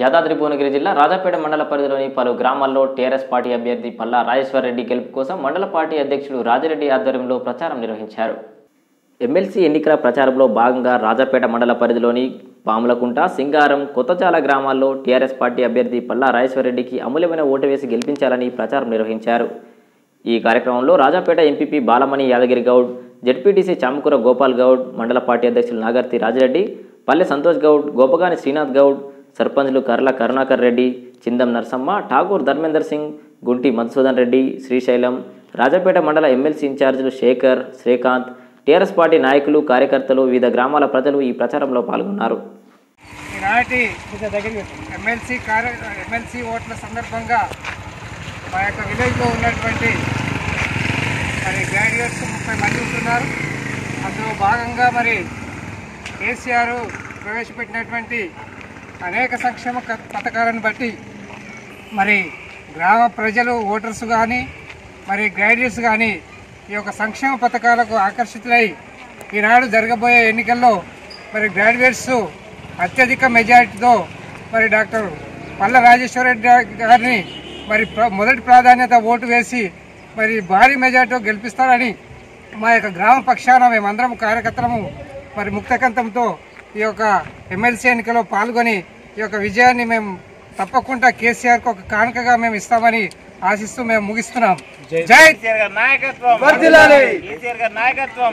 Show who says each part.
Speaker 1: యాదాద్రి భువనగిరి జిల్లా రాజాపేట మండల పరిధిలోని పలు గ్రామాల్లో టీఆర్ఎస్ పార్టీ అభ్యర్థి పల్లా రాజేశ్వరరెడ్డి గెలుపు కోసం మండల పార్టీ అధ్యక్షుడు రాజిరెడ్డి ఆధ్వర్యంలో ప్రచారం నిర్వహించారు. ఎమ్మెల్సీ ఎన్నికల ప్రచారంలో భాగంగా రాజాపేట మండల పరిధిలోని పాములకుంట సింగారం కొత్తచాల గ్రామాల్లో టీఆర్ఎస్ పార్టీ అభ్యర్థి పల్లా రాజేశ్వరరెడ్డికి అమూల్యమైన ఓటు వేసి గెలిపించాలని ప్రచారం నిర్వహించారు. ఈ కార్యక్రమంలో రాజాపేట ఎంపీపీ బాలమణి యాదగిరి గౌడ్ జడ్పీటీసీ చామకూర గోపాల్ గౌడ్ మండల పార్టీ అధ్యక్షులు నాగర్తి రాజిరెడ్డి పల్లె సంతోష్ గౌడ్ గోపగాని శ్రీనాథ్ గౌడ్ సర్పంచ్లు కర్ల కరుణాకర్ రెడ్డి చిందం నరసమ్మ ఠాగూర్ ధర్మేందర్ సింగ్ గుంటి మధుసూదన్ రెడ్డి శ్రీశైలం రాజాపేట మండల ఎమ్మెల్సీ ఇన్ఛార్జీలు శేఖర్ శ్రీకాంత్ టీఆర్ఎస్ పార్టీ నాయకులు కార్యకర్తలు వివిధ గ్రామాల ప్రజలు ఈ ప్రచారంలో పాల్గొన్నారు.
Speaker 2: ఈనాటి ఎమ్మెల్సీ కార్య ఎమ్మెల్సీ ఓట్ల సందర్భంగా మా యొక్క విలేజ్లో ఉన్నటువంటి మరి గ్రాడ్యుయేట్స్ ముప్పై మంది ఉంటున్నారు. అందులో భాగంగా మరి కేసీఆర్ ప్రవేశపెట్టినటువంటి అనేక సంక్షేమ క- పథకాలను బట్టి మరి గ్రామ ప్రజలు ఓటర్స్ కానీ మరి గ్రాడ్యుయేట్స్ కానీ ఈ యొక్క సంక్షేమ పథకాలకు ఆకర్షితులై ఈనాడు జరగబోయే ఎన్నికల్లో మరి గ్రాడ్యుయేట్స్ అత్యధిక మెజారిటీతో మరి డాక్టర్ పల్ల రాజేశ్వరరెడ్డి గారిని మరి మొదటి ప్రాధాన్యత ఓటు వేసి మరి భారీ మెజార్టీతో గెలిపిస్తారని మా యొక్క గ్రామ పక్షాన మేమందరం కార్యకర్తలము మరి ముక్తకంతంతో ఈ యొక్క ఎమ్మెల్సీ ఎన్నికలో పాల్గొని ఈ యొక్క విజయాన్ని మేము తప్పకుండా కేసీఆర్కి ఒక కానుకగా మేము ఇస్తామని ఆశిస్తూ మేము ముగిస్తున్నాం జై
Speaker 3: నాయకత్వం
Speaker 2: వర్ధిల్లాలి.
Speaker 3: కేసీఆర్ గారి నాయకత్వం.